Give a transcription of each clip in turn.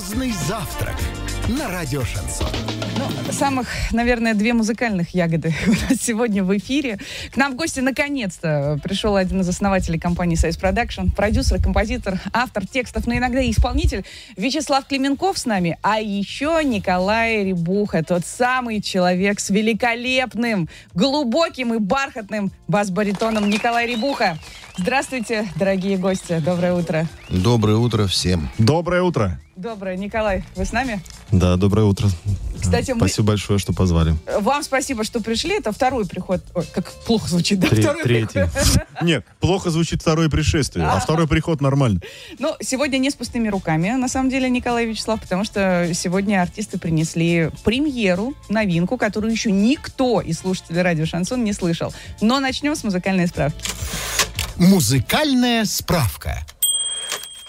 Звездный завтрак на радио Шансон. Ну, самых, наверное, две музыкальных ягоды у нас сегодня в эфире. К нам в гости наконец-то пришел один из основателей компании Союз Продакшн, продюсер, композитор, автор текстов, но иногда и исполнитель Вячеслав Клименков с нами, а еще Николай Рябуха, тот самый человек с великолепным, глубоким и бархатным бас-баритоном Николай Рябуха. Здравствуйте, дорогие гости, доброе утро. Доброе утро всем. Доброе утро. Доброе. Николай, вы с нами? Да, доброе утро. Кстати, мы- Спасибо большое, что позвали. Вам спасибо, что пришли. Это второй приход. Ой, как плохо звучит, да? Тре- второй третий. приход. Нет, плохо звучит второе пришествие, а второй приход нормально. Ну, сегодня не с пустыми руками, на самом деле, Николай Вячеслав, потому что сегодня артисты принесли премьеру, новинку, которую еще никто из слушателей радио Шансон не слышал. Но начнем с музыкальной справки. Музыкальная справка.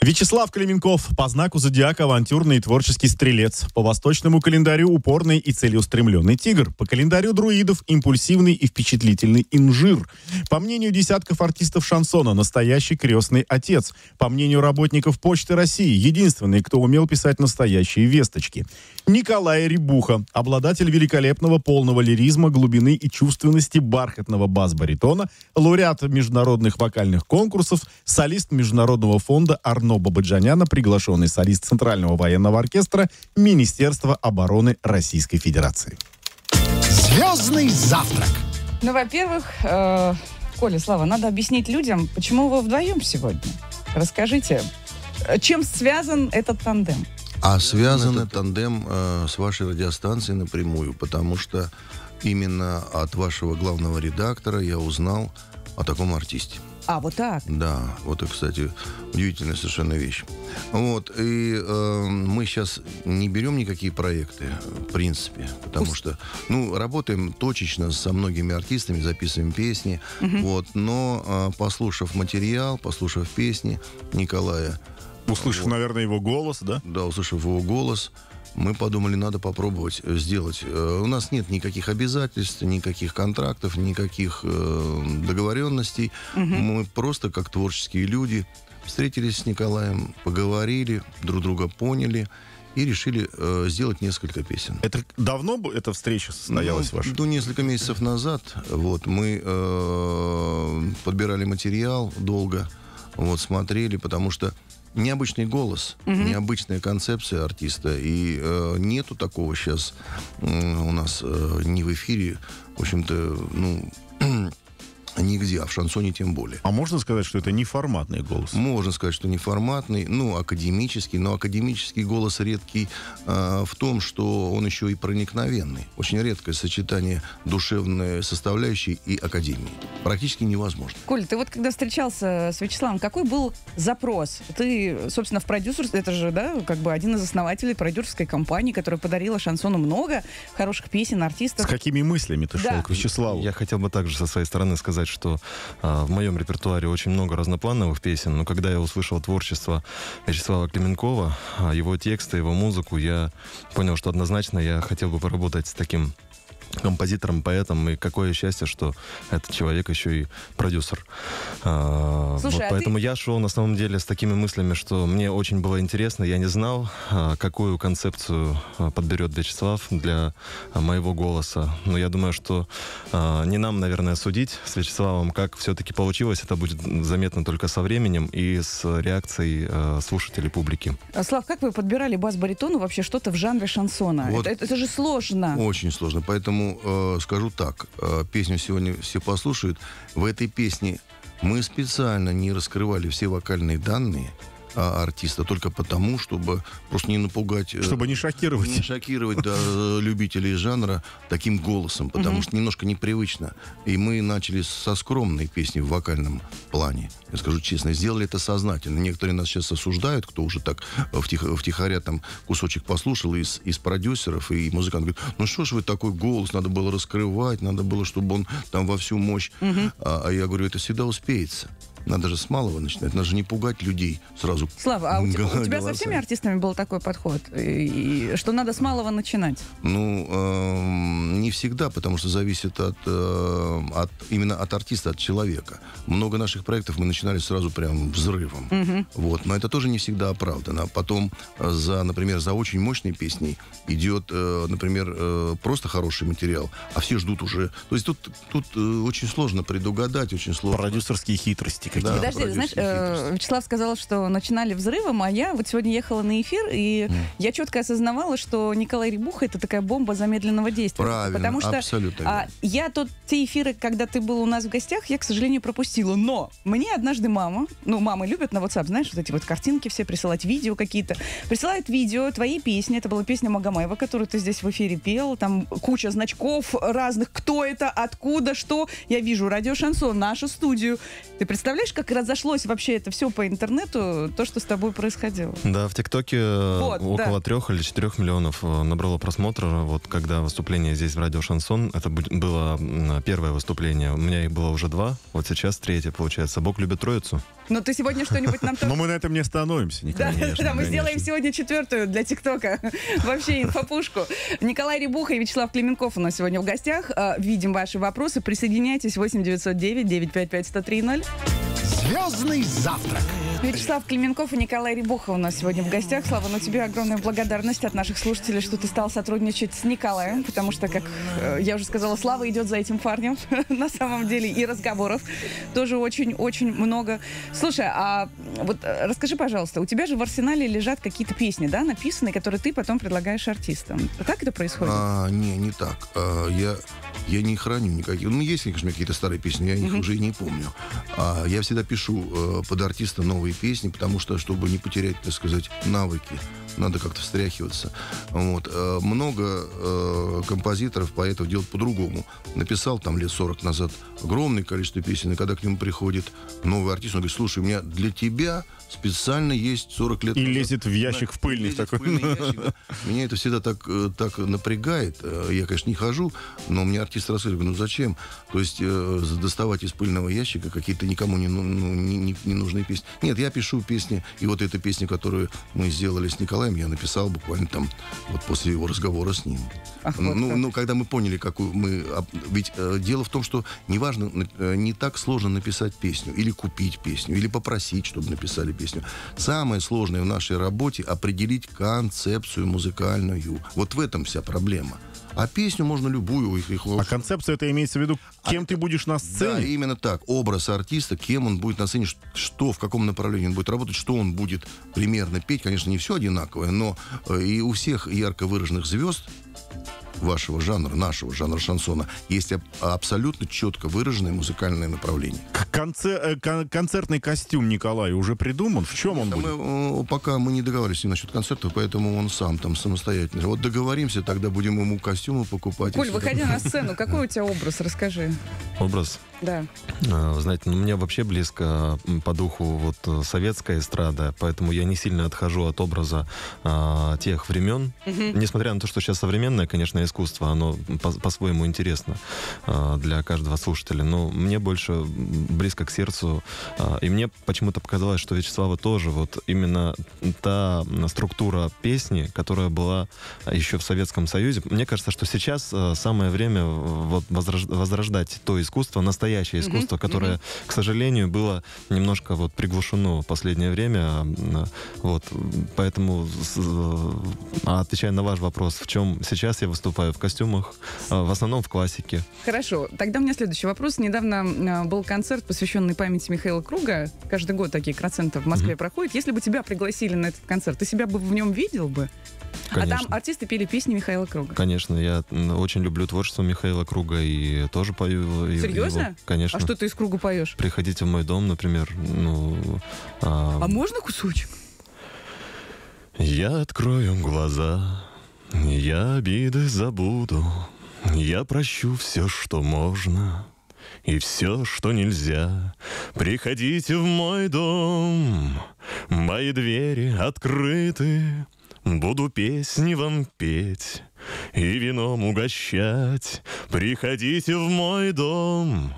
Вячеслав Клименков по знаку зодиака авантюрный и творческий стрелец. По восточному календарю упорный и целеустремленный тигр. По календарю друидов импульсивный и впечатлительный инжир. По мнению десятков артистов шансона, настоящий крестный отец. По мнению работников Почты России, единственный, кто умел писать настоящие весточки. Николай Рябуха, обладатель великолепного полного лиризма, глубины и чувственности бархатного бас-баритона, лауреат международных вокальных конкурсов, солист Международного фонда Арно Бабаджаняна, приглашенный солист Центрального военного оркестра Министерства обороны Российской Федерации. Звездный завтрак. Ну, во-первых, э, Коля, Слава, надо объяснить людям, почему вы вдвоем сегодня. Расскажите, э, чем связан этот тандем? А связан этот тандем э, с вашей радиостанцией напрямую, потому что именно от вашего главного редактора я узнал о таком артисте. А, вот так. Да, вот это, кстати, удивительная совершенно вещь. Вот, и э, мы сейчас не берем никакие проекты, в принципе, потому что, ну, работаем точечно со многими артистами, записываем песни, вот, но э, послушав материал, послушав песни Николая, Услышав, наверное, его голос, да? да, услышав его голос, мы подумали, надо попробовать э, сделать. Э, У нас нет никаких обязательств, никаких контрактов, никаких э, договоренностей. Мы просто, как творческие люди, встретились с Николаем, поговорили, друг друга поняли и решили э, сделать несколько песен. Это давно бы эта встреча состоялась Ну, ваша? Ну, несколько месяцев назад вот, мы э, подбирали материал долго, вот, смотрели, потому что необычный голос, необычная концепция артиста, и э, нету такого сейчас у нас э, не в эфире, в общем-то, ну, нигде, а в шансоне тем более. А можно сказать, что это неформатный голос? Можно сказать, что неформатный, ну, академический, но академический голос редкий э, в том, что он еще и проникновенный. Очень редкое сочетание душевной составляющей и академии. Практически невозможно. Коль, ты вот когда встречался с Вячеславом, какой был запрос? Ты, собственно, в продюсер, это же, да, как бы один из основателей продюсерской компании, которая подарила шансону много хороших песен, С артистов. какими мыслями ты Да. шел к Вячеславу? Я хотел бы также со своей стороны сказать, что а, в моем репертуаре очень много разноплановых песен, но когда я услышал творчество Вячеслава Клименкова, а, его тексты, его музыку, я понял, что однозначно я хотел бы поработать с таким композитором, поэтом, и какое счастье, что этот человек еще и продюсер. А, Слушай, вот а поэтому я шел на самом деле с такими мыслями, что мне очень было интересно, я не знал, а, какую концепцию а, подберет Вячеслав для моего голоса. Но я думаю, что не нам, наверное, судить с Вячеславом, как все-таки получилось. Это будет заметно только со временем и с реакцией слушателей, публики. А, Слав, как вы подбирали бас-баритону вообще что-то в жанре шансона? Вот. Это, это же сложно. Очень сложно. Поэтому э, скажу так. э, песню сегодня все послушают. В этой песне мы специально не раскрывали все вокальные данные а, артиста только потому, чтобы просто не напугать... э, Чтобы не шокировать. Не шокировать да, любителей жанра таким голосом, потому что немножко непривычно. И мы начали со скромной песни в вокальном плане. Я скажу честно, сделали это сознательно. Некоторые нас сейчас осуждают, кто уже так втих- втихаря там кусочек послушал из, из продюсеров, и музыкант говорит, ну что ж вы такой голос, надо было раскрывать, надо было, чтобы он там во всю мощь. А, а я говорю, это всегда успеется. Надо же с малого начинать. Надо же не пугать людей сразу. Слава, а у, те- у тебя со всеми артистами был такой подход, и, и что надо с малого начинать? Ну, эм, не всегда, потому что зависит от, э, от именно от артиста, от человека. Много наших проектов мы начинали сразу прям взрывом. Вот, но это тоже не всегда оправдано. А Потом э, за, например, за очень мощной песней идет, э, например, э, просто хороший материал, а все ждут уже. То есть тут тут э, очень сложно предугадать, очень сложно. Продюсерские хитрости какие-то. Да, Подожди, знаешь, э. Вячеслав сказал, что начинали взрывом, а я вот сегодня ехала на эфир, и я четко осознавала, что Николай Рябуха это такая бомба замедленного действия. Правильно, Потому что абсолютно а, я тот те эфиры, когда ты был у нас в гостях, я, к сожалению, пропустила. Но мне однажды мама, ну, мамы любят на WhatsApp, знаешь, вот эти вот картинки все присылать, видео какие-то. Присылают видео твоей песни. Это была песня Магомаева, которую ты здесь в эфире пел. Там куча значков разных. Кто это, откуда, что. Я вижу радио Шансон, нашу студию. Ты представляешь, как разошлось вообще это все по интернету, то, что с тобой происходило? Да, в ТикТоке э, Вот, около да. трех или четырех миллионов э, набрало просмотра. Вот когда выступление здесь в радио Шансон, это было первое выступление. У меня их было уже два, вот сейчас третье получается. Бог любит троицу. Но ты сегодня что-нибудь нам Но мы на этом не остановимся, Да, да, мы сделаем сегодня четвертую для ТикТока. Вообще инфопушку. Николай Рябуха и Вячеслав Клименков у нас сегодня в гостях. А, Видим ваши вопросы. Присоединяйтесь. 8 909 955 1030. Звездный завтрак. Вячеслав Клименков и Николай Рябуха у нас сегодня в гостях. Слава, ну тебе огромная благодарность от наших слушателей, что ты стал сотрудничать с Николаем, потому что, как э, я уже сказала, Слава идет за этим парнем на самом деле, и разговоров тоже очень-очень много. Слушай, а вот э, расскажи, пожалуйста, у тебя же в арсенале лежат какие-то песни, да, написанные, которые ты потом предлагаешь артистам. Как это происходит? А, не, не так. А, я, я не храню никаких. Ну, есть, конечно, какие-то старые песни, я их уже и не помню. А, я всегда пишу э, под артиста новые песни, потому что, чтобы не потерять, так сказать, навыки, надо как-то встряхиваться. Вот. Э, много э, композиторов, поэтов делают по-другому. Написал там лет 40 назад огромное количество песен, и когда к нему приходит новый артист, он говорит, слушай, у меня для тебя специально есть 40 лет И назад лезет в ящик да, в пыльник лезет такой. в пыльный ящик, да. Меня это всегда так, э, так напрягает. Э, Я, конечно, не хожу, но мне артист рассказывает, ну зачем? То есть э, доставать из пыльного ящика какие-то никому не, ну, ну, не, не- не нужные песни. Нет, я пишу песни, и вот эта песня, которую мы сделали с Николаем, я написал буквально там вот после его разговора с ним. Ах, ну, вот ну, ну, когда мы поняли, какую мы... Ведь э, дело в том, что неважно, э, не так сложно написать песню, или купить песню, или попросить, чтобы написали песню. Самое сложное в нашей работе определить концепцию музыкальную. Вот в этом вся проблема. А песню можно любую. Их, их А концепция это имеется в виду, кем ты будешь на да, сцене? именно так. Образ артиста, кем он будет на сцене, что, в каком направлении он будет работать, что он будет примерно петь. Конечно, не все одинаковое, но э, и у всех ярко выраженных звезд вашего жанра, нашего жанра шансона, есть аб- абсолютно четко выраженное музыкальное направление. К- конце- э, кон- концертный костюм Николая уже придуман? В чем он Да будет? мы, э, пока мы не с ним насчет концертов, поэтому он сам там самостоятельно. Вот договоримся, тогда будем ему костюмы покупать. Коль, всё выходи на сцену. Какой у тебя образ? Расскажи. Образ Да. А, Вы знаете, ну, мне вообще близко по духу вот э, советская эстрада, поэтому я не сильно отхожу от образа а, тех времен. Несмотря на то, что сейчас современное, конечно, искусство, оно по- по-своему интересно а, для каждого слушателя, но мне больше близко к сердцу. а, и мне почему-то показалось, что Вячеслава тоже вот именно та структура песни, которая была еще в Советском Союзе. Мне кажется, что сейчас э, самое время э, вот возрож- возрождать то искусство, настоящее искусство, которое, к сожалению, было немножко вот приглушено в последнее время. Вот, поэтому, э, а отвечая на ваш вопрос, в чем сейчас я выступаю в костюмах, э, в основном в классике. Хорошо, тогда у меня следующий вопрос. Недавно а, был концерт, посвященный памяти Михаила Круга. Каждый год такие концерты в Москве проходят. Если бы тебя пригласили на этот концерт, ты себя бы в нем видел бы? А Конечно. там артисты пели песни Михаила Круга. Конечно, я очень люблю творчество Михаила Круга и тоже пою Серьезно? его. Конечно. А что ты из Круга поешь? Приходите в мой дом, например. Ну, а, А можно кусочек? Я открою глаза, я обиды забуду, я прощу все, что можно, и все, что нельзя. Приходите в мой дом, мои двери открыты, буду песни вам петь и вином угощать. Приходите в мой дом,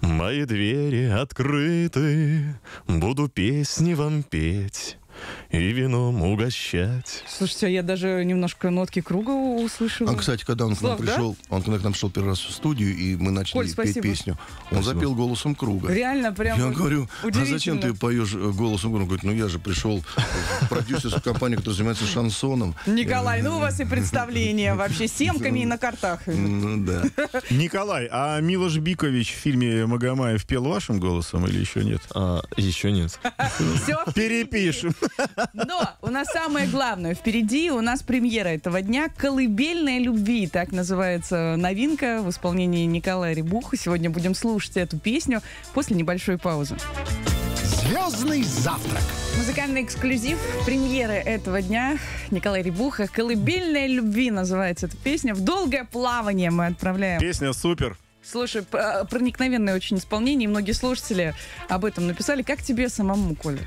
мои двери открыты, буду песни вам петь и вином угощать. Слушайте, а я даже немножко нотки круга услышала. А, кстати, когда он к нам Слав, да? пришел, он когда к нам пришел первый раз в студию, и мы начали Коль, петь спасибо. песню, он Спасибо. запел голосом круга. Реально прям Я говорю, а зачем ты поешь э, голосом круга? Он говорит, ну я же пришел в продюсерскую компанию, которая занимается шансоном. Николай, ну у вас и представление вообще семками и на картах. Ну да. Николай, а Милош Бикович в фильме «Магомаев» пел вашим голосом или еще нет? А, еще нет. Все Перепишем. Но у нас самое главное впереди. У нас премьера этого дня «Колыбельная любви». Так называется новинка в исполнении Николая Рябуха. Сегодня будем слушать эту песню после небольшой паузы. Звездный завтрак. Музыкальный эксклюзив премьеры этого дня. Николай Рябуха «Колыбельная любви» называется эта песня. В долгое плавание мы отправляем. Песня супер. Слушай, п- проникновенное очень исполнение. и Многие слушатели об этом написали. Как тебе самому, Коля?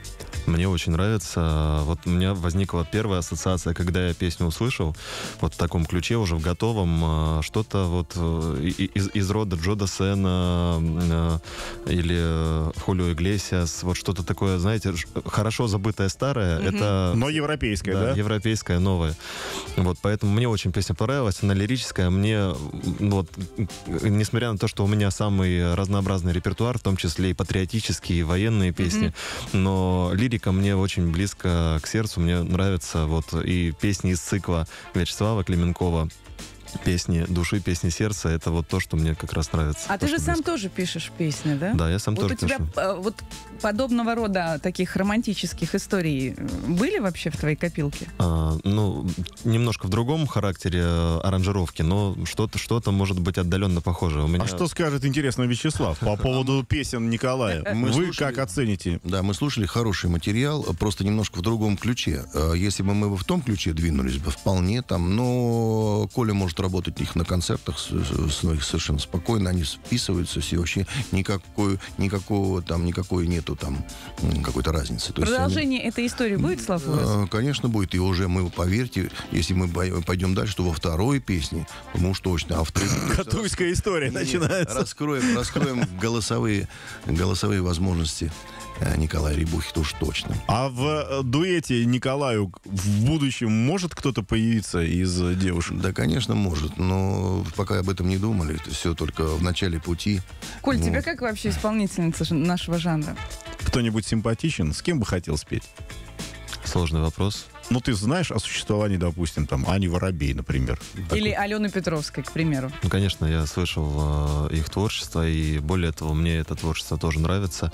Мне очень нравится. Вот у меня возникла первая ассоциация, когда я песню услышал, вот в таком ключе, уже в готовом, э, что-то вот э, из, из рода Джо Дассена э, или э, Хулио Иглесиас, вот что-то такое, знаете, хорошо забытое старое, это... Но европейская, да, да? европейская, новая. Вот, поэтому мне очень песня понравилась. Она лирическая. Мне, вот, м, несмотря на то, что у меня самый разнообразный репертуар, в том числе и патриотические, и военные песни, но лирика мне очень близко к сердцу. Мне нравятся вот и песни из цикла Вячеслава Клименкова, песни души, песни сердца. Это вот то, что мне как раз нравится. А ты же сам тоже пишешь песни, да? Да, я сам вот тоже у тебя пишу. э, вот подобного рода таких романтических историй э, были вообще в твоей копилке? А, ну, немножко в другом характере э, аранжировки, но что-то, что-то может быть отдаленно похоже. У меня... А что скажет интересно Вячеслав по поводу песен Николая? Мы Вы слушали- как оцените? Да, мы слушали хороший материал, просто немножко в другом ключе. Э, Если бы мы бы в том ключе двинулись бы, вполне там, но Коля может работать их на концертах с- с- совершенно спокойно, они вписываются все вообще, никакой, никакого там, никакой нету там м, какой-то разницы. То есть они- Продолжение этой истории будет, Слав? Э, Конечно, будет. И уже мы, поверьте, если мы пой- пойдем дальше, то во второй песне, ну уж точно, а в третьей... Катуйская история начинается. Раскроем, раскроем голосовые, голосовые возможности э, Николая Рябухи, то уж точно. А в э, дуэте Николаю в будущем может кто-то появиться из девушек? Да, конечно, может, но пока об этом не думали, это все только в начале пути. Коль, ну. тебя как вообще исполнительница нашего жанра? Кто-нибудь симпатичен? С кем бы хотел спеть? Сложный вопрос. Ну, ты знаешь о существовании, допустим, там, Ани Воробей, например. Или Алены Петровской, к примеру? Ну, конечно, я слышал э, их творчество, и более того, мне это творчество тоже нравится.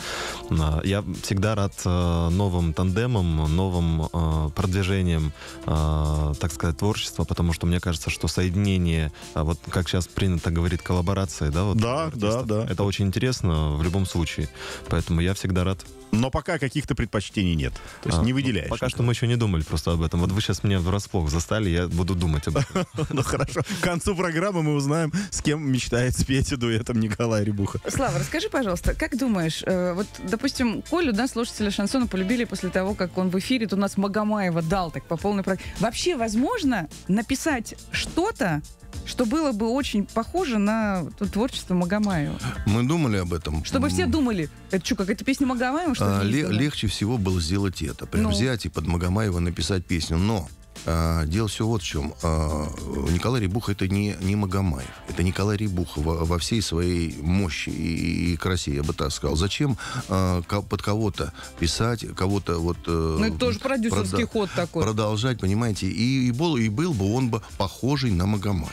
А, Я всегда рад э, новым тандемам, новым э, продвижением, э, так сказать, творчества, потому что мне кажется, что соединение, а вот как сейчас принято говорить, коллаборации, да, вот, Да, артистов, да, да. это очень интересно в любом случае. Поэтому я всегда рад. Но пока каких-то предпочтений нет. То есть А, не ну, выделяешь. Пока что мы еще не думали просто об этом. Вот вы сейчас меня врасплох застали, я буду думать об этом. Ну, хорошо. К концу программы мы узнаем, с кем мечтает спеть дуэтом Николай Рябуха. Слава, расскажи, пожалуйста, как думаешь, э, вот, допустим, Колю, да, слушатели шансона полюбили после того, как он в эфире тут у нас Магомаева дал так по полной программе. Вообще возможно написать что-то, что было бы очень похоже на творчество Магомаева? Мы думали об этом. Чтобы все думали, это что, какая-то песня Магомаева, что а, ле- легче всего было сделать это. Прям Ну. взять и под Магомаева написать песню. Но дело все вот в чем. А, Николай Рябуха это не, не Магомаев. Это Николай Рябуха во, во всей своей мощи и, и красе, я бы так сказал. Зачем а, под кого-то писать, кого-то вот... э, Ну, это тоже продюсерский прода- ход такой. Продолжать, понимаете. И, и был, и был бы он бы похожий на Магомаева.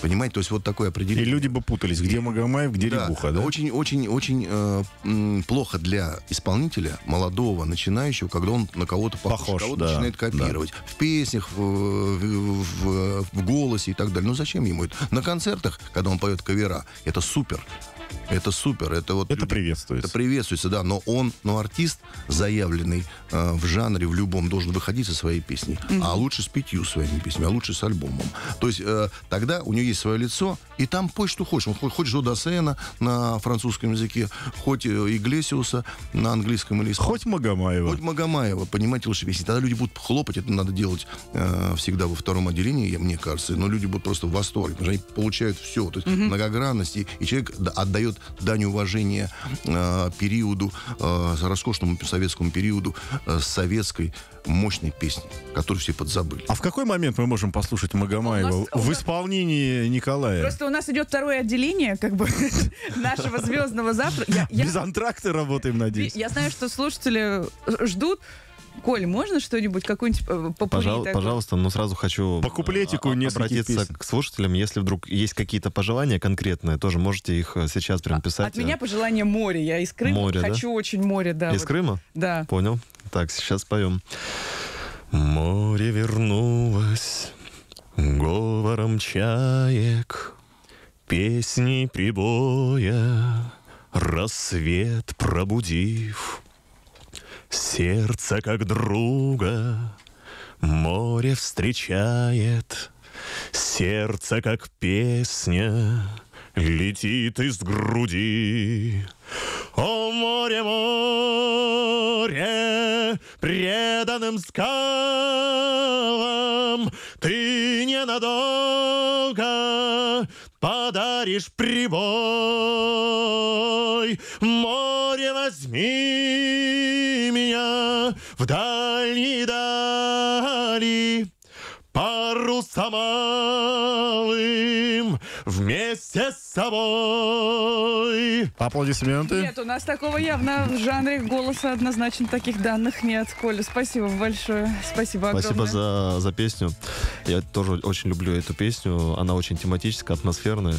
Понимаете, то есть вот такое И определение. люди бы путались, где Магомаев, где Да, Рябуха, да? Очень, очень, очень э, плохо для исполнителя, молодого, начинающего, когда он на кого-то похож, Похож, кого-то да, начинает копировать. В песнях, в, в- в- в голосе и так далее. Ну зачем ему это? На концертах, когда он поет кавера, это супер. Это супер. Это вот Это люди- приветствуется. Это приветствуется, да. Но он, но артист, заявленный э, в жанре, в любом, должен выходить со своей песней. А лучше с пятью своими песнями, а лучше с альбомом. То есть э, тогда у него есть свое лицо, и там пой, что хочешь. Он хоть, хоть Жо Дассена на французском языке, хоть э, Иглесиуса на английском или испанском. Хоть Магомаева. Хоть Магомаева, понимаете, лучше песни. Тогда люди будут хлопать, это надо делать э, всегда во втором отделении, я- мне кажется. Но люди будут просто в восторге, потому что они получают все. То есть многогранность, и, и человек отдает дань уважения э, периоду, э, роскошному советскому периоду э, советской мощной песни, которую все подзабыли. А в какой момент мы можем послушать Магомаева У нас- у в нас- исполнении Николая? Просто у нас идет второе отделение, как бы, нашего звездного завтра. Я, я- Без антракта работаем, надеюсь. я знаю, что слушатели ждут. Коль, можно что-нибудь, какую-нибудь э, попури Пожал- пожалуйста, но сразу хочу По куплетику а, нескольких обратиться песен. к слушателям. Если вдруг есть какие-то пожелания конкретные, тоже можете их э, сейчас прям писать. От меня пожелание море. Я из Крыма Море, да? хочу очень море, да. Из вот. Крыма? Да. Понял. Так, сейчас поем. Море вернулось говором чаек, песни прибоя, рассвет пробудив. Сердце как друга море встречает, сердце как песня летит из груди. О, море, море, преданным скалам, ты ненадолго подаришь прибой. Море, возьми меня в дальние дали, парусом малым вместе с собой. Аплодисменты. Нет, у нас такого явно в жанре голоса однозначно таких данных нет. Коля, спасибо большое. Спасибо огромное. Спасибо за, за песню. Я тоже очень люблю эту песню. Она очень тематическая, атмосферная.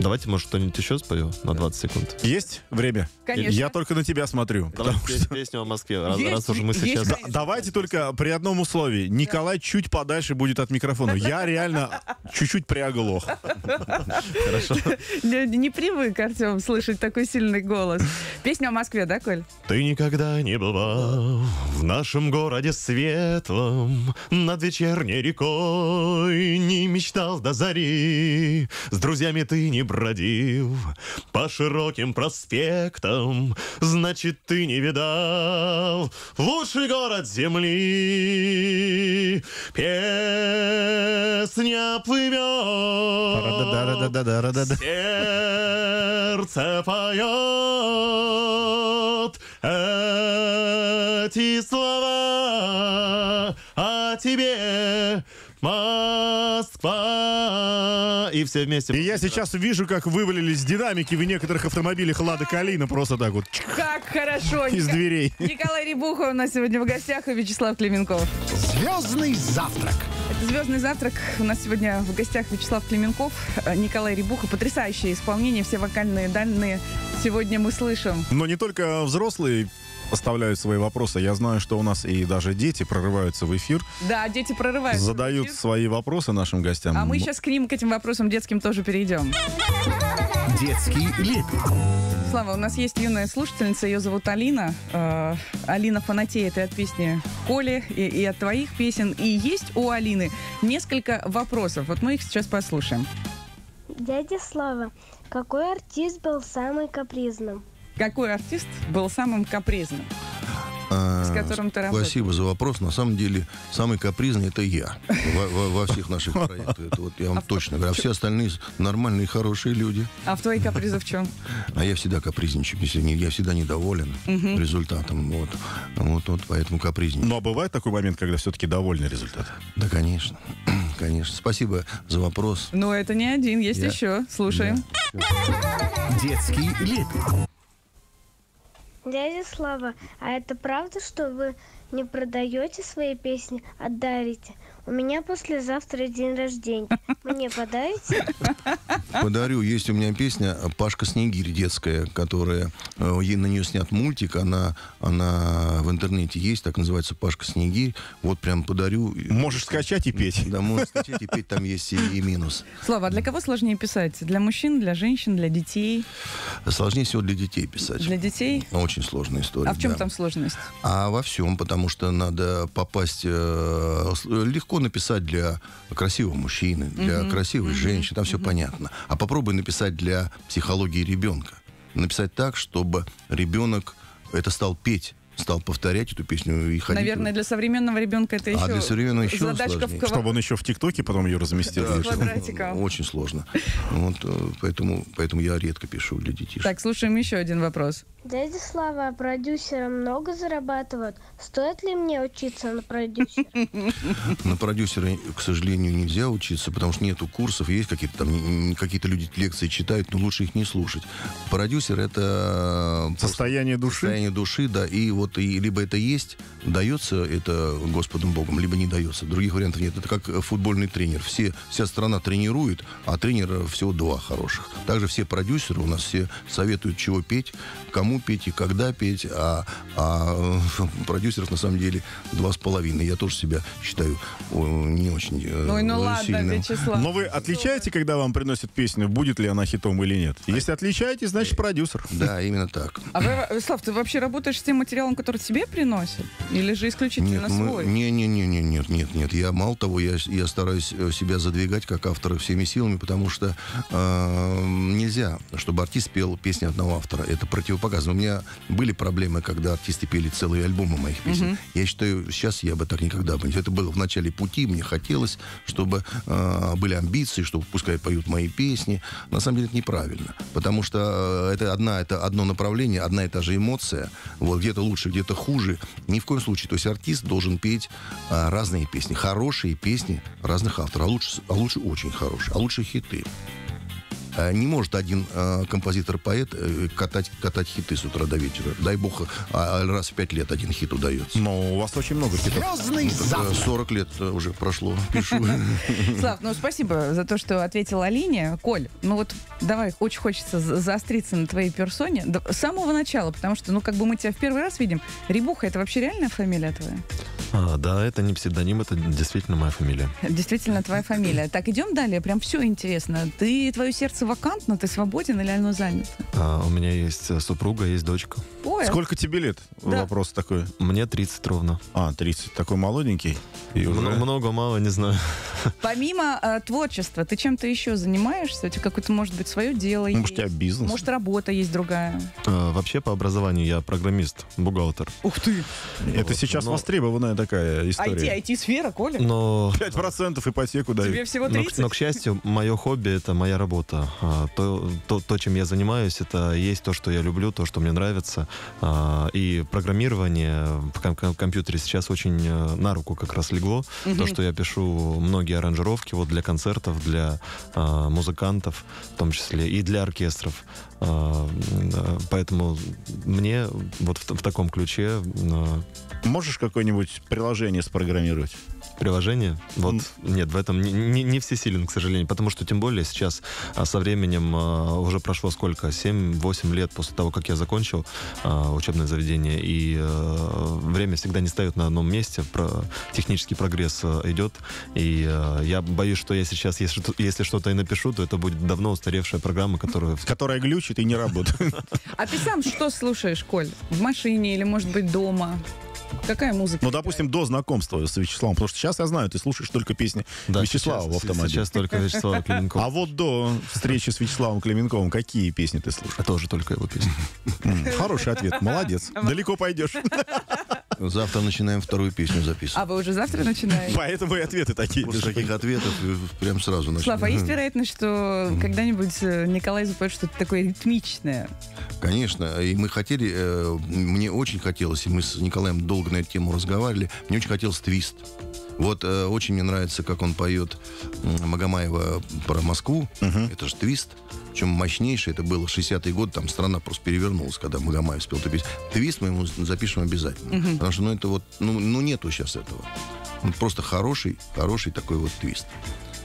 Давайте, может, что-нибудь еще спою на 20 секунд. Есть время? Конечно. Я только на тебя смотрю. Давайте что- песню о Москве, раз, Есть, раз уже мы есть, сейчас... конечно. Давайте только при одном условии. Николай чуть подальше будет от микрофона. Я реально чуть-чуть приоглох. Хорошо. Не, не привык, Артем, слышать такой сильный голос. Песня о Москве, да, Коль? Ты никогда не бывал в нашем городе светлом, над вечерней рекой не мечтал до зари. С друзьями ты не бродил по широким проспектам, значит, ты не видал лучший город земли. Песня плывет. Сердце поет эти слова о тебе, Москва. И все вместе. И я сейчас вижу, как вывалились динамики в некоторых автомобилях Лада Калина просто так вот Как хорошо! из дверей. Николай Рябуха у нас сегодня в гостях и Вячеслав Клеменков. Звездный завтрак. Это «Звездный завтрак». У нас сегодня в гостях Вячеслав Клеменков, э, Николай Рябуха. Потрясающее исполнение, все вокальные данные сегодня мы слышим. Но не только взрослые оставляют свои вопросы. Я знаю, что у нас и даже дети прорываются в эфир, Да, дети прорываются. в задают эфир. свои вопросы нашим гостям. А мы сейчас к ним, к этим вопросам детским тоже перейдем. Детский лепет. Слава, у нас есть юная слушательница, ее зовут Алина. Э, Алина фанатеет и от песни Коли, и, и от твоих песен. И есть у Алины несколько вопросов. Вот мы их сейчас послушаем. Дядя Слава, какой артист был самый капризным? Какой артист был самым капризным? А, С которым ты работаешь. Спасибо за вопрос. На самом деле, самый капризный это я во, во- во всех наших проектах. Это вот я вам точно говорю. А все остальные нормальные, хорошие люди. А в твои капризы в чем? А я всегда капризничаю, если не, я всегда недоволен результатом. Вот. Вот, вот, поэтому капризничаю. Но бывает такой момент, когда все-таки довольны результатом. Да, конечно. Конечно. Спасибо за вопрос. Ну, это не один, есть Я- еще. Слушаем. Детский лепет. Дядя Слава, а это правда, что вы не продаете свои песни, а дарите? У меня послезавтра день рождения. Мне подарите? Подарю. Есть у меня песня «Пашка Снегирь» детская, которая... э, ей- На нее снят мультик. Она, она в интернете есть, так называется «Пашка Снегирь». Вот прям подарю. Можешь скачать и петь. Да, можно скачать и петь, там есть и, и минус. Слава, а для кого сложнее писать? Для мужчин, для женщин, для детей? Сложнее всего для детей писать. Для детей? Очень сложная история. А в чем да. там сложность? А во всем, потому что надо попасть... э, с- легко написать для красивого мужчины, для красивой женщины, там все понятно. А попробуй написать для психологии ребенка. Написать так, чтобы ребенок это стал петь стал повторять эту песню и ходить. Наверное, для современного ребенка это еще А для современного еще задачка в сложнее. ква- Чтобы он еще в ТикТоке потом ее разместил. Да. Очень сложно. Вот, э, поэтому, поэтому я редко пишу для детишек. Так, слушаем еще один вопрос. Дядя Слава, а продюсеры много зарабатывают? Стоит ли мне учиться на продюсера? На продюсера, к сожалению, нельзя учиться, потому что нету курсов, есть какие-то там, какие-то люди лекции читают, но лучше их не слушать. Продюсер это просто Состояние души. состояние души, да, и вот и либо это есть, дается это Господом Богом, либо не дается. Других вариантов нет. Это как э, футбольный тренер. Все, вся страна тренирует, а тренера всего два хороших. Также все продюсеры у нас все советуют, чего петь, кому петь и когда петь, а, а э, продюсеров на самом деле два с половиной. Я тоже себя считаю э, не очень э, Ну, ну ладно. Вячеслав. Но вы отличаете, когда вам приносят песню, будет ли она хитом или нет? Если отличаете, значит продюсер. Да, именно так. А вы, Слав, ты вообще работаешь с тем материалом, который тебе приносят? Или же исключительно Нет, свой? не, не, не, не, нет, нет, нет. Я мало того, я, я стараюсь э, себя задвигать как автора всеми силами, потому что э, нельзя, чтобы артист пел песни одного автора. Это противопоказано. У меня были проблемы, когда артисты пели целые альбомы моих песен. Я считаю, сейчас я бы так никогда бы. не- Это было в начале пути. Мне хотелось, чтобы э, были амбиции, чтобы пускай поют мои песни. На самом деле это неправильно, потому что э, это одна, это одно направление, одна и та же эмоция. Вот где-то лучше, где-то хуже. Ни в коем случае. То есть артист должен петь а, разные песни, хорошие песни разных авторов, а лучше, а лучше очень хорошие, а лучше хиты. А, Не может один а, композитор-поэт э, катать, катать хиты с утра до вечера. Дай бог, а, раз в пять лет один хит удается. Но у вас очень много хитов. Звездный Э, завтрак. 40 лет э, уже прошло, пишу. Слав, ну спасибо за то, что ответил Алине. Коль, ну вот давай, очень хочется за- заостриться на твоей персоне. С самого начала, потому что, ну, как бы мы тебя в первый раз видим. Рибуха, это вообще реальная фамилия твоя? А, да, это не псевдоним, это действительно моя фамилия. Действительно, твоя фамилия. Так, идем далее. Прям все интересно. Ты, твое сердце вакантно, ты свободен или оно занято? А, у меня есть э, супруга, есть дочка. Ой, а Сколько тебе лет? Да. Вопрос такой. Мне 30 ровно. А, 30. Такой молоденький. И уже... Мно- Много, мало, не знаю. помимо э, творчества, ты чем-то еще занимаешься? У тебя какое-то, может быть, свое дело Может, у тебя есть? бизнес? Может, работа есть другая? А, Вообще по образованию я программист, бухгалтер. Ух ты! Это Вот, сейчас но- востребованная такая история. IT, IT-сфера, Коля? Но 5% ипотеку Тебе дают. всего Но, 30? но, к счастью, мое хобби это моя работа. А, То, то, то, чем я занимаюсь, это есть то, что я люблю, то, что мне нравится. А, И программирование в ком- ком- компьютере сейчас очень э, на руку как раз легло. То, что я пишу многие аранжировки вот для концертов, для а, музыкантов, в том числе и для оркестров. Да, Поэтому мне вот в, в таком ключе а, Можешь какое-нибудь приложение спрограммировать? Приложение? Вот нет, в этом не, не, не всесилен, к сожалению, потому что тем более сейчас а, со временем а, уже прошло сколько? 7-8 лет после того, как я закончил а, учебное заведение, и а, время всегда не стоит на одном месте, про, технический прогресс а, идет, и а, я боюсь, что я сейчас, если, если что-то и напишу, то это будет давно устаревшая программа, которая... Которая глючит и не работает. А ты сам что слушаешь, Коль? В машине или, может быть, дома? Какая музыка? Ну, допустим, до знакомства с Вячеславом. Потому что сейчас я знаю, ты слушаешь только песни Да, Вячеслава сейчас- в автомате. Сейчас только Вячеслава Клименкова. А вот до встречи с Вячеславом Клеменковым какие песни ты слушаешь? Тоже только его песни. Хороший ответ, молодец. Далеко пойдешь. Завтра начинаем вторую песню записывать. А вы уже завтра начинаете? Поэтому и ответы такие. После таких ответов прям сразу начнем. Слав, а есть вероятность, что когда-нибудь э, Николай запоет что-то такое ритмичное? Конечно, и мы хотели, э, мне очень хотелось, и мы с Николаем долго на эту тему разговаривали, мне очень хотелось твист. Вот э, очень мне нравится, как он поет Магомаева про Москву. Это же твист. Причем мощнейший. Это было 60-й год. Там страна просто перевернулась, когда Магомаев спел эту песню. Твист мы ему запишем обязательно. Потому что, ну, это вот, ну, ну, нету сейчас этого. Он просто хороший, хороший такой вот твист.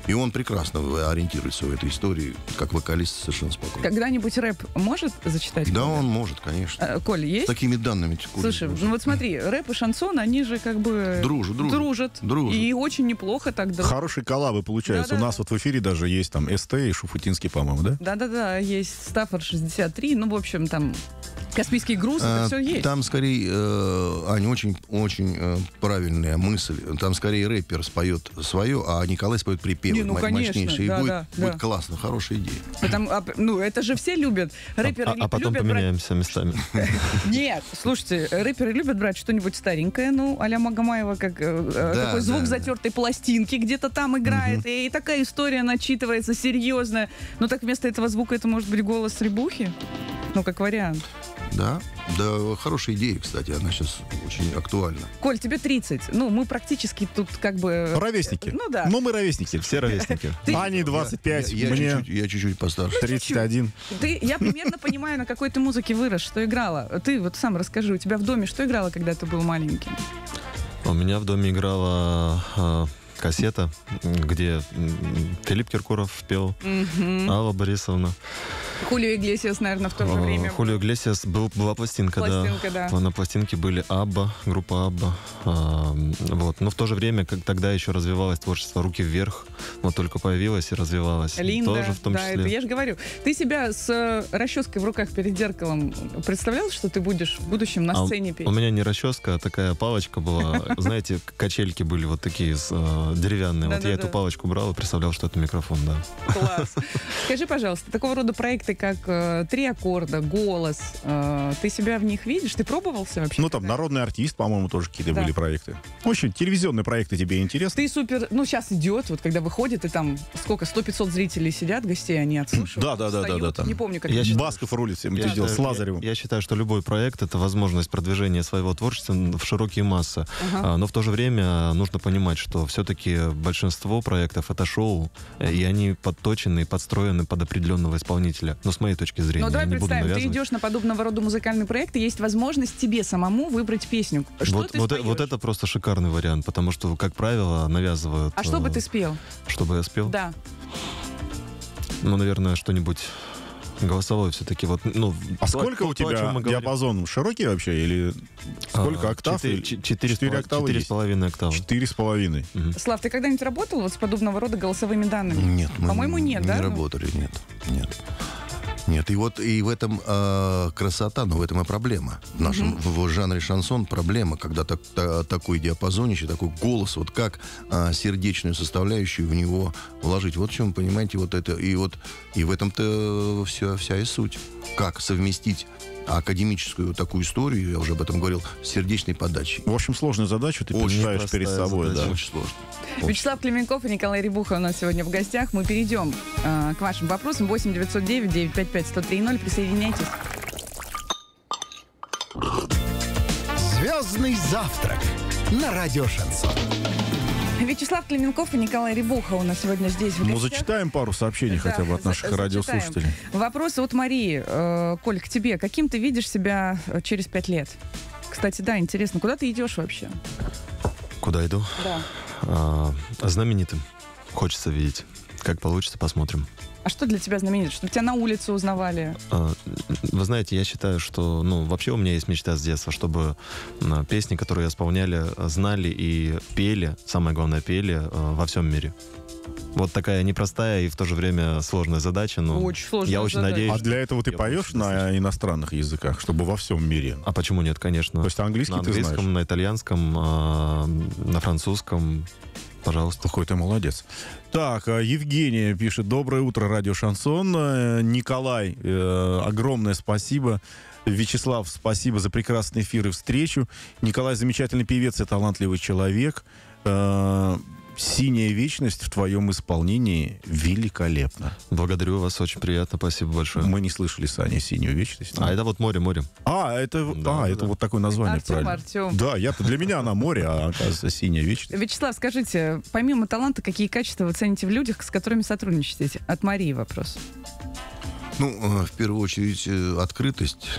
И он прекрасно ориентируется в этой истории, как вокалист совершенно спокойно. Когда-нибудь рэп может зачитать? Да, он может, конечно. Э, Коль, С есть? такими данными. Слушай, ну вот смотри, рэп и шансон, они же как бы... Дружат, дружат. Дружат. Дружат. И очень неплохо так дружат. Хорошие коллабы получаются. У Да-да. нас вот в эфире даже есть там СТ и Шуфутинский, по-моему, да? Да-да-да, есть Стаффорд 63, ну, в общем, там космический груз, А, это все есть. Там скорее, э, Аня, очень, очень э, правильная мысль. Там скорее рэпер споет свое, а Николай споет припев. Не, ну, конечно, мощнейший. да, и будет, да, будет да. классно, хорошая идея. Потому- а, ну, это же все любят. Рэперы а, а потом любят брать- поменяемся местами. Нет, слушайте, рэперы любят брать что-нибудь старенькое, ну, а-ля Магомаева, как э, э, Да, такой звук да, затертой пластинки, где-то там играет, и, и такая история начитывается серьезная. Но так вместо этого звука это может быть голос Рябухи? Ну, как вариант. Да, да, хорошая идея, кстати, она сейчас очень актуальна. Коль, тебе 30. Ну, мы практически тут как бы... Ровесники. Ну да. Ну, мы ровесники. Все ровесники. Ты- Ане 25, я, я мне чуть-чуть, я чуть-чуть постарше. 31. Ты, я примерно понимаю, на какой ты музыке вырос, что играла. Ты вот сам расскажи, у тебя в доме что играла, когда ты был маленький? У меня в доме играла а, кассета, где Филипп Киркоров пел, Алла Борисовна. Хулио Иглесиас, наверное, в то же А, время. Хулио Иглесиас был, была пластинка, Пластинка, да. На пластинке были Абба, группа Абба. А, вот. Но в то же время, как тогда еще развивалось творчество «Руки вверх», вот только появилось и развивалось. Линда, Тоже в том да, числе. это я же говорю. Ты себя с э, расческой в руках перед зеркалом представлял, что ты будешь в будущем на А сцене петь? У меня не расческа, а такая палочка была. Знаете, качельки были вот такие э, деревянные. Вот я эту палочку брал и представлял, что это микрофон, да. Класс. Скажи, пожалуйста, такого рода проекты, как э, «Три аккорда», «Голос», э, ты себя в них видишь? Ты пробовался вообще? Ну, там, когда? народный артист, по-моему, тоже какие-то Да. были проекты. Очень телевизионные проекты тебе интересны? Ты супер, ну сейчас идет, вот когда выходит, и там сколько, 100-500 зрителей сидят, гостей они отслушивают. Да, да, да, да, да, там. Не помню, как Я это считаю, Басков рулит всем Я это дело с Лазаревым. Я, я считаю, что любой проект это возможность продвижения своего творчества в широкие массы. Ага. А, Но в то же время нужно понимать, что все-таки большинство проектов это шоу, и они подточены и подстроены под определенного исполнителя. Ну, с моей точки зрения. Ну, давай я не буду представим, ты идешь на подобного рода музыкальный проект, и есть возможность тебе самому выбрать песню. Что вот, ты вот, споешь? вот это просто шикарный вариант, потому что, как правило, навязывают. А что бы э, ты спел? Чтобы я спел? Да. Ну, наверное, что-нибудь голосовое все-таки. Вот, ну, А то- сколько то- у то, тебя говорим. диапазон широкий вообще? Или сколько А, октав? четыре- октавы четыре с половиной октавы. Четыре с половиной. Слав, ты когда-нибудь работал вот с подобного рода голосовыми данными? Нет, мы По-моему, нет, не да? Ну, работали, нет, нет. Нет, и вот и в этом э, красота, но в этом и проблема. В нашем в, в жанре шансон проблема, когда так, та- такой диапазонище, такой голос, вот как э, сердечную составляющую в него вложить. Вот в чем, понимаете, вот это, и вот и в этом-то все, вся и суть. Как совместить академическую такую историю, я уже об этом говорил, с сердечной подачей. В общем, сложную задачу ты Очень перед собой. задача. Да. Очень сложно. Вячеслав Клименков и Николай Рябуха у нас сегодня в гостях. Мы перейдем э, к вашим вопросам. 8 909 955 1030. Присоединяйтесь. Звездный завтрак на радио Шансон. Вячеслав Клименков и Николай Рябуха у нас сегодня здесь в Ну, гостях. зачитаем пару сообщений Да, хотя бы от за- наших зачитаем. радиослушателей. Вопрос от Марии. Э, Коль, к тебе. Каким ты видишь себя э, через пять лет? Кстати, да, интересно, куда ты идешь вообще? Куда иду? Да. А, знаменитым. Хочется видеть. Как получится, посмотрим. А что для тебя знаменито? Чтобы тебя на улице узнавали? А, Вы знаете, я считаю, что, ну, вообще у меня есть мечта с детства, чтобы а, песни, которые исполняли, знали и пели, самое главное, пели а, во всем мире. Вот такая непростая и в то же время сложная задача, но Очень сложная я очень задача. надеюсь. А для этого ты поешь на достичь. иностранных языках, чтобы во всем мире? А почему нет, конечно. То есть английский на ты знаешь? английском, на итальянском, а, на французском, пожалуйста. Какой ты молодец. Так, а, Евгения пишет. Доброе утро, радио Шансон. Э, Николай, э, огромное спасибо. Вячеслав, спасибо за прекрасный эфир и встречу. Николай замечательный певец и талантливый человек. Э, Синяя вечность в твоем исполнении великолепно. Благодарю вас, очень приятно, спасибо большое. Мы не слышали, Саня, синюю вечность. А это вот море, море. А, это, Да, а, да, это да. вот такое название Артем, правильно. Артем. Да, я-то для меня она море, а оказывается синяя вечность. Вячеслав, скажите, помимо таланта, какие качества вы цените в людях, с которыми сотрудничаете? От Марии вопрос. Ну, э, в первую очередь, э, открытость,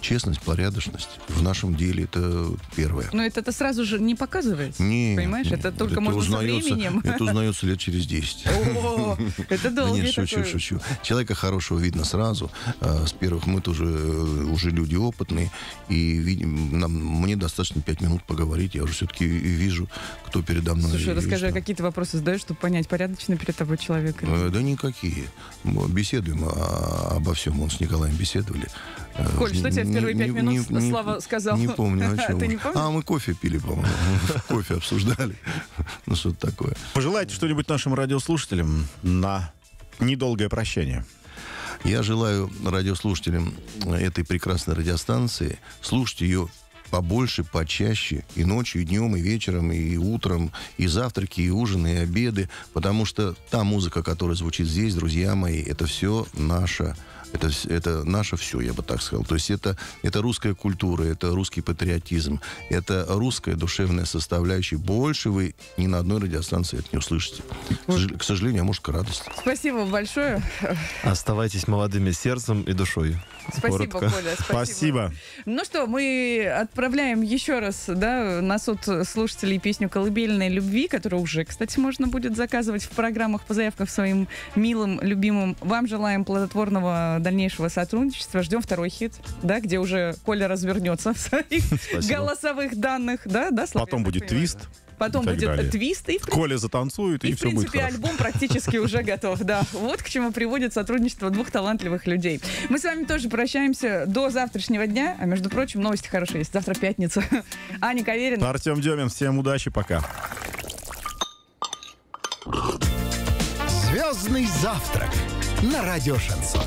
честность, порядочность. В нашем деле это первое. Но это, это сразу же не показывается. Не, Понимаешь, не, это только можно со узнается- временем. Это узнается лет через 10. О, это Да долгий нет, шучу, шучу. Человека хорошего видно сразу. А, С первых мы тоже э, уже люди опытные. И видим, нам, мне достаточно пять минут поговорить. Я уже все-таки вижу, кто передо мной. Слушай, расскажи, а что. какие ты вопросы задаешь, чтобы понять, порядочный перед тобой человек? Э, Да никакие. Беседуем о- обо всем. Он с Николаем беседовали. Э, Коль, что тебе в первые пять минут Слава сказал? Не помню, о чем. Ты не помнишь? А, мы кофе пили, по-моему. Кофе обсуждали. Ну, что-то такое. Пожелайте что-нибудь нашим радиослушателям на недолгое прощание. Я желаю радиослушателям этой прекрасной радиостанции слушать ее побольше, почаще, и ночью, и днем, и вечером, и утром, и завтраки, и ужины, и обеды, потому что та музыка, которая звучит здесь, друзья мои, это все наша это, это наше все, я бы так сказал. То есть это, это русская культура, это русский патриотизм, это русская душевная составляющая. Больше вы ни на одной радиостанции это не услышите. К сожалению, а может, к радости. Спасибо большое. Оставайтесь молодыми сердцем и душой. Спасибо, Коротко. Коля. Спасибо. спасибо. Ну что, мы отправляем еще раз да, на суд слушателей песню «Колыбельной любви», которую уже, кстати, можно будет заказывать в программах по заявкам своим милым, любимым. Вам желаем плодотворного дальнейшего сотрудничества. Ждем второй хит, да, где уже Коля развернется в своих Спасибо. голосовых данных. Да, да, Слава, Потом будет понимаю. твист. Потом будет далее. твист. И, Коля затанцует, и, и все будет в принципе, альбом практически уже готов. Да, вот к чему приводит сотрудничество двух талантливых людей. Мы с вами тоже прощаемся до завтрашнего дня. А между прочим, новости хорошие есть. Завтра пятница. Аня Каверина. Артем Демин. Всем удачи. Пока. Звездный завтрак на радио Шансон.